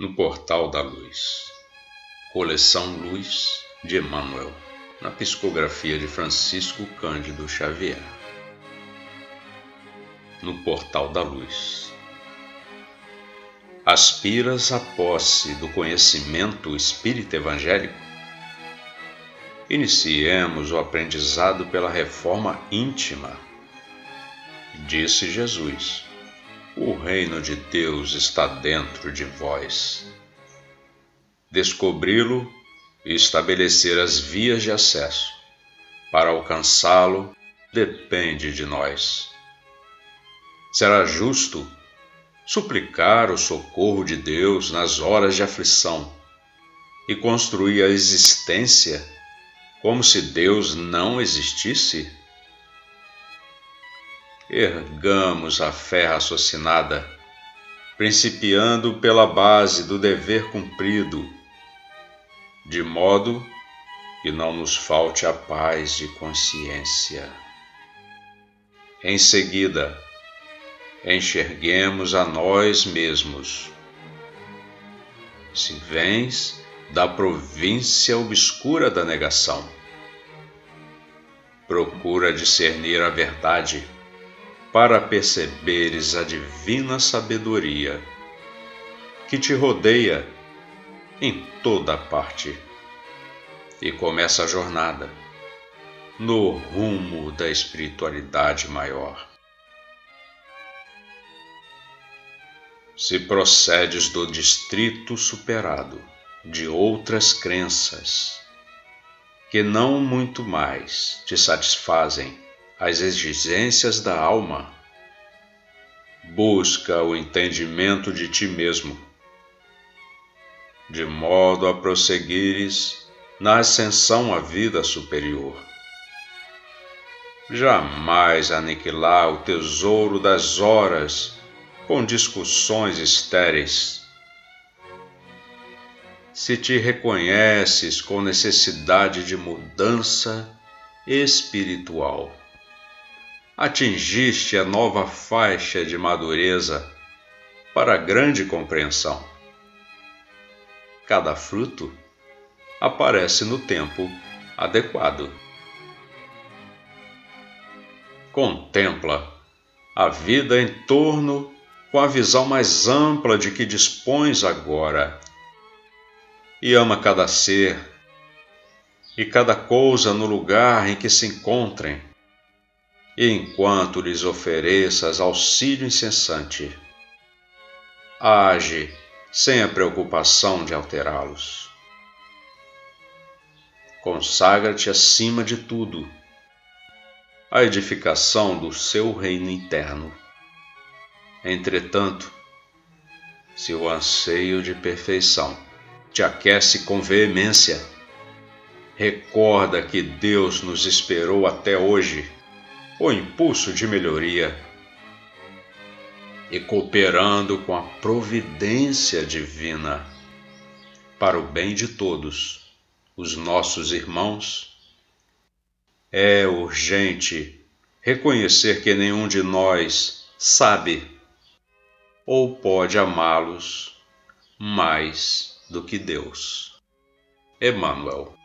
no Portal da Luz. Coleção Luz de Emmanuel, na psicografia de Francisco Cândido Xavier. No Portal da Luz. Aspiras à posse do conhecimento espírita evangélico? Iniciemos o aprendizado pela reforma íntima. Disse Jesus o reino de Deus está dentro de vós. Descobri-lo e estabelecer as vias de acesso. Para alcançá-lo, depende de nós. Será justo suplicar o socorro de Deus nas horas de aflição e construir a existência como se Deus não existisse? Ergamos a fé raciocinada, principiando pela base do dever cumprido, de modo que não nos falte a paz de consciência. Em seguida, enxerguemos a nós mesmos. Se vens da província obscura da negação, procura discernir a verdade para perceberes a divina sabedoria que te rodeia em toda parte. E começa a jornada no rumo da espiritualidade maior. Se procedes do distrito superado de outras crenças que não muito mais te satisfazem as exigências da alma. Busca o entendimento de ti mesmo, de modo a prosseguires na ascensão à vida superior. Jamais aniquilar o tesouro das horas com discussões estéreis. Se te reconheces com necessidade de mudança espiritual, atingiste a nova faixa de madureza para grande compreensão. Cada fruto aparece no tempo adequado. Contempla a vida em torno com a visão mais ampla de que dispões agora e ama cada ser e cada coisa no lugar em que se encontrem enquanto lhes ofereças auxílio incessante, age sem a preocupação de alterá-los. Consagra-te acima de tudo à edificação do seu reino interno. Entretanto, se o anseio de perfeição te aquece com veemência, recorda que Deus nos esperou até hoje o impulso de melhoria e cooperando com a providência divina para o bem de todos, os nossos irmãos, é urgente reconhecer que nenhum de nós sabe ou pode amá-los mais do que Deus. Emmanuel